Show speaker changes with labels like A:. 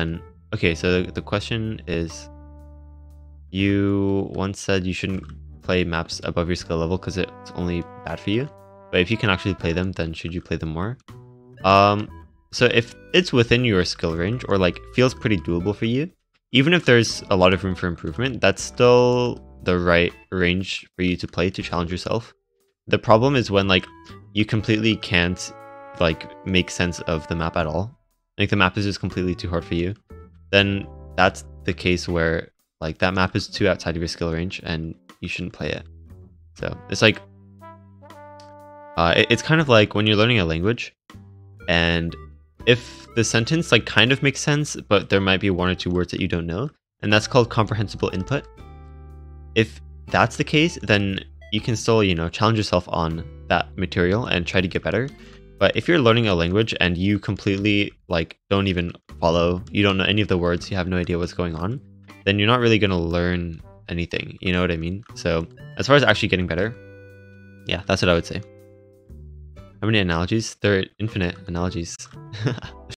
A: And okay, so the question is you once said you shouldn't play maps above your skill level because it's only bad for you. But if you can actually play them, then should you play them more? Um, so if it's within your skill range or like feels pretty doable for you, even if there's a lot of room for improvement, that's still the right range for you to play to challenge yourself. The problem is when like you completely can't like make sense of the map at all. Like the map is just completely too hard for you. Then that's the case where like that map is too outside of your skill range and you shouldn't play it. So it's like uh, it, it's kind of like when you're learning a language and if the sentence like kind of makes sense, but there might be one or two words that you don't know, and that's called comprehensible input. If that's the case, then you can still, you know, challenge yourself on that material and try to get better. But if you're learning a language and you completely like don't even follow, you don't know any of the words, you have no idea what's going on, then you're not really going to learn anything. You know what I mean? So, as far as actually getting better, yeah, that's what I would say. How many analogies? There are infinite analogies.